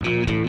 Thank you.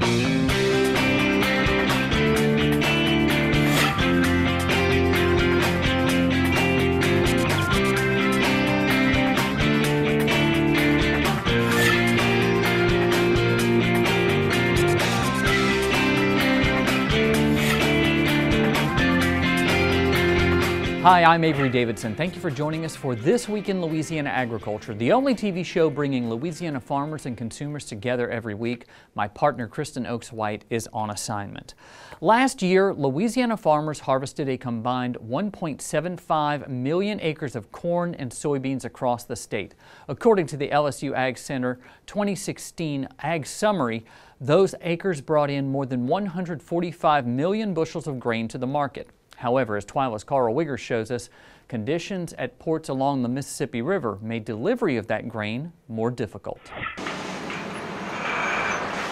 Hi, I'm Avery Davidson. Thank you for joining us for This Week in Louisiana Agriculture, the only TV show bringing Louisiana farmers and consumers together every week. My partner, Kristen Oaks White, is on assignment. Last year, Louisiana farmers harvested a combined 1.75 million acres of corn and soybeans across the state. According to the LSU AgCenter 2016 Ag Summary, those acres brought in more than 145 million bushels of grain to the market. However, as TWILA's Karl Wiggers shows us, conditions at ports along the Mississippi River made delivery of that grain more difficult.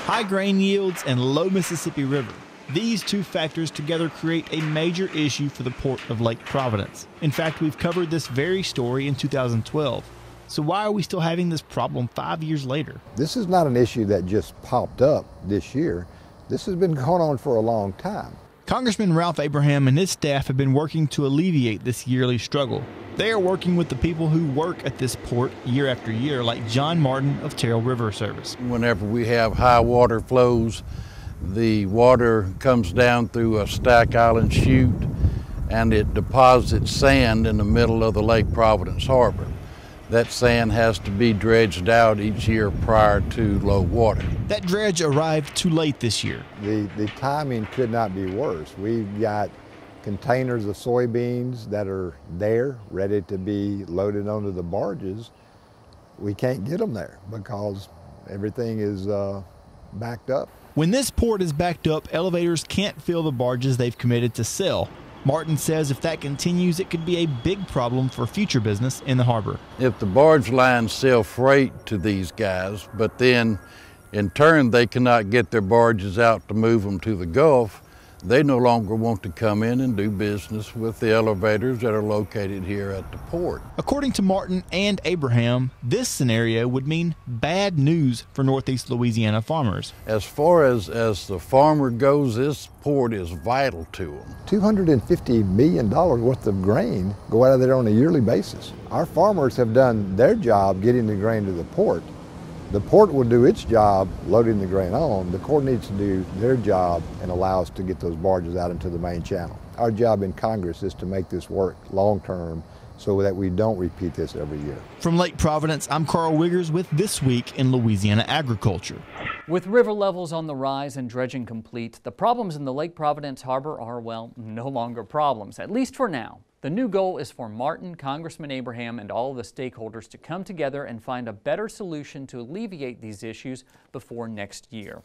High grain yields and low Mississippi River. These two factors together create a major issue for the port of Lake Providence. In fact, we've covered this very story in 2012. So why are we still having this problem five years later? This is not an issue that just popped up this year. This has been going on for a long time. Congressman Ralph Abraham and his staff have been working to alleviate this yearly struggle. They are working with the people who work at this port year after year, like John Martin of Terrell River Service. Whenever we have high water flows, the water comes down through a Stack Island chute and it deposits sand in the middle of the Lake Providence Harbor that sand has to be dredged out each year prior to low water. That dredge arrived too late this year. The, the timing could not be worse. We've got containers of soybeans that are there, ready to be loaded onto the barges. We can't get them there because everything is uh, backed up. When this port is backed up, elevators can't fill the barges they've committed to sell. Martin says if that continues, it could be a big problem for future business in the harbor. If the barge lines sell freight to these guys, but then in turn they cannot get their barges out to move them to the Gulf, they no longer want to come in and do business with the elevators that are located here at the port. According to Martin and Abraham, this scenario would mean bad news for Northeast Louisiana farmers. As far as, as the farmer goes, this port is vital to them. $250 million worth of grain go out of there on a yearly basis. Our farmers have done their job getting the grain to the port. The port will do its job loading the grain on. The court needs to do their job and allow us to get those barges out into the main channel. Our job in Congress is to make this work long term so that we don't repeat this every year. From Lake Providence, I'm Karl Wiggers with This Week in Louisiana Agriculture. With river levels on the rise and dredging complete, the problems in the Lake Providence Harbor are, well, no longer problems, at least for now. The new goal is for Martin, Congressman Abraham, and all of the stakeholders to come together and find a better solution to alleviate these issues before next year.